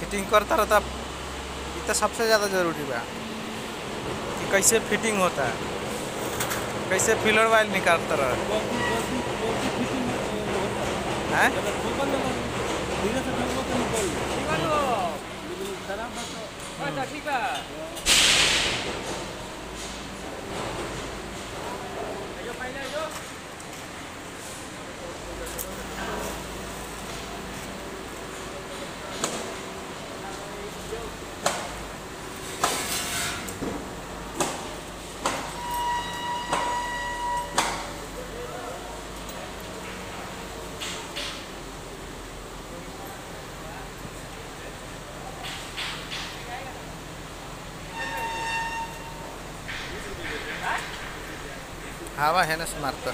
Fitting करता रहता, ये तो सबसे ज़्यादा ज़रूरी बा, कि कैसे फिटिंग होता है, कैसे फिलर वाइल निकालता रहे। ठीक है ठीक है हवा है ना से मारता